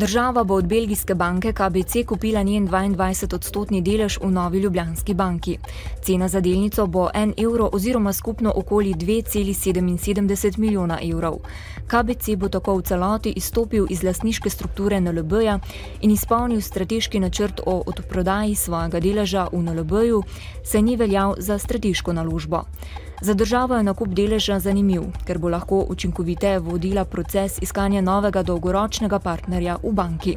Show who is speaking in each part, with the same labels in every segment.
Speaker 1: Država bo od belgijske banke KBC kupila njen 22-odstotni delež v Novi Ljubljanski banki. Cena za delnico bo 1 evro oziroma skupno okoli 2,77 milijona evrov. KBC bo tako v celoti izstopil iz lasniške strukture NLB-ja in izpolnil strateški načrt o odprodaji svojega deleža v NLB-ju, saj ni veljal za strateško naložbo. Za državo je nakup deleža zanimiv, ker bo lahko učinkoviteje vodila proces iskanja novega dolgoročnega partnerja v banki.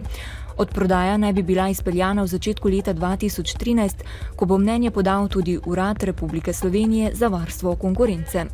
Speaker 1: Odprodaja naj bi bila izpeljana v začetku leta 2013, ko bo mnenje podal tudi Urad Republike Slovenije za varstvo konkurence.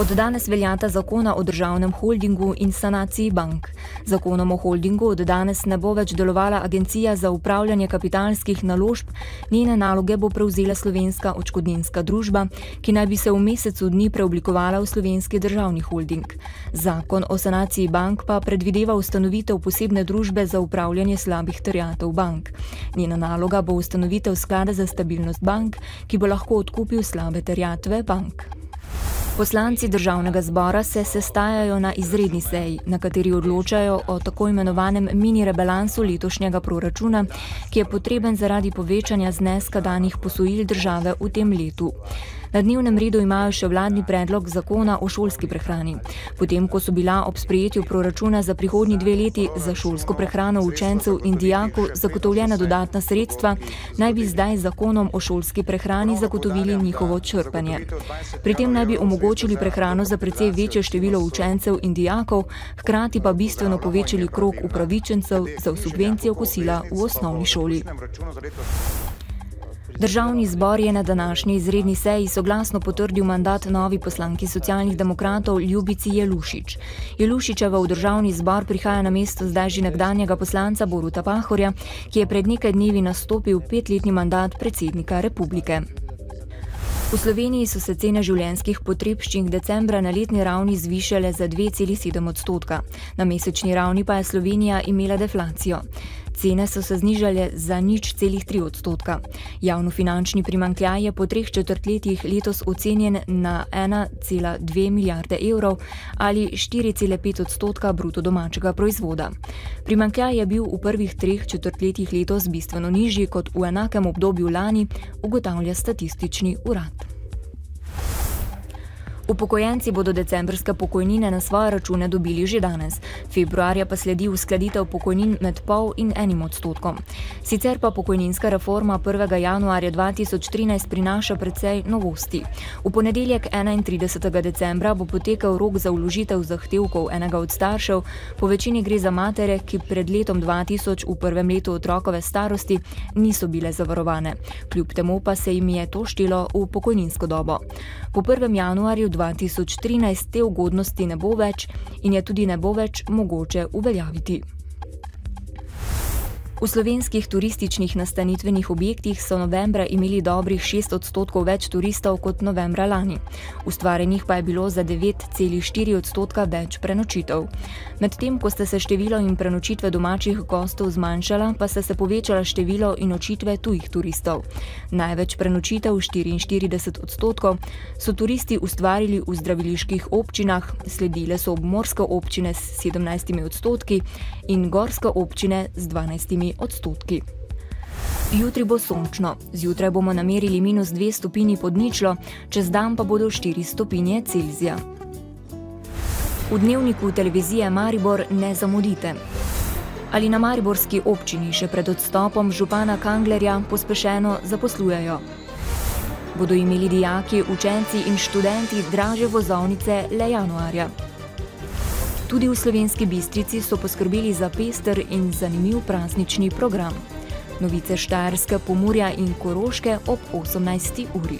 Speaker 1: Od danes veljata zakona o državnem holdingu in sanaciji bank. Zakonom o holdingu od danes ne bo več delovala Agencija za upravljanje kapitalskih naložb, njene naloge bo prevzela slovenska očkodninska družba, ki naj bi se v mesecu dni preoblikovala v slovenski državni holding. Zakon o sanaciji bank pa predvideva ustanovitev posebne družbe za upravljanje slabih terjatev bank. Njena naloga bo ustanovitev sklada za stabilnost bank, ki bo lahko odkupil slabe terjatve bank. Poslanci državnega zbora se sestajajo na izredni seji, na kateri odločajo o tako imenovanem mini rebalansu letošnjega proračuna, ki je potreben zaradi povečanja zneska danih posojil države v tem letu. Na dnevnem redu imajo še vladni predlog zakona o šolski prehrani. Potem, ko so bila ob sprejetju proračuna za prihodnji dve leti za šolsko prehrano učencev in dijakov zagotovljena dodatna sredstva, naj bi zdaj zakonom o šolski prehrani zagotovili njihovo črpanje. Pri tem naj bi omogočili prehrano za precej večje število učencev in dijakov, hkrati pa bistveno povečali krok upravičencev za subvencijo kosila v osnovni šoli. Državni zbor je na današnji izredni seji soglasno potrdil mandat novi poslanki socialnih demokratov Ljubici Jelušič. Jelušičeva v državni zbor prihaja na mesto zdaj že nekdanjega poslanca Boruta Pahorja, ki je pred nekaj dnevi nastopil petletni mandat predsednika republike. V Sloveniji so se cene življenjskih potrebščin decembra na letni ravni zvišale za 2,7 odstotka, na mesečni ravni pa je Slovenija imela deflacijo. Cene so se znižale za nič celih tri odstotka. Javnofinančni primankljaj je po treh četrtletjih letos ocenjen na 1,2 milijarde evrov ali 4,5 odstotka bruto domačega proizvoda. Primankljaj je bil v prvih treh četrtletjih letos bistveno nižji kot v enakem obdobju lani, ugotavlja statistični urad. Upokojenci bodo decembrske pokojnine na svoje račune dobili že danes, februarja pa sledi uskladitev pokojnin med pol in enim odstotkom. Sicer pa pokojninska reforma 1. januarja 2013 prinaša precej novosti. V ponedeljek 31. decembra bo potekal rok za vložitev zahtevkov enega od staršev, po večini gre za matere, ki pred letom 2000 v prvem letu otrokove starosti niso bile zavarovane. Kljub temu pa se jim je to štelo v pokojninsko dobo. Po 1. januarju 2013 te ugodnosti ne bo več in je tudi ne bo več mogoče uveljaviti. V slovenskih turističnih nastanitvenih objektih so novembra imeli dobrih 6 odstotkov več turistov kot novembra lani. Ustvarjenih pa je bilo za 9,4 odstotka več prenočitev. Medtem, ko ste se število in prenočitve domačih gostov zmanjšala, pa se je povečala število in očitve tujih turistov. Največ prenočitev, 44 odstotkov, so turisti ustvarili v zdraviliških občinah, sledile so obmorske občine s 17 odstotki in gorske občine z 12 odstotki odstotki. Jutri bo sončno, zjutraj bomo namerili minus 2 stopinji pod ničlo, čez dan pa bodo 4 stopinje Celzija. V dnevniku televizije Maribor ne zamudite. Ali na Mariborski občini še pred odstopom župana Kanglerja pospešeno zaposlujejo? Bodo imeli dijaki, učenci in študenti draže vozovnice le januarja? Tudi v slovenski bistrici so poskrbeli za pester in zanimiv praznični program. Novice Štajerske, Pomurja in Koroške ob 18. uri.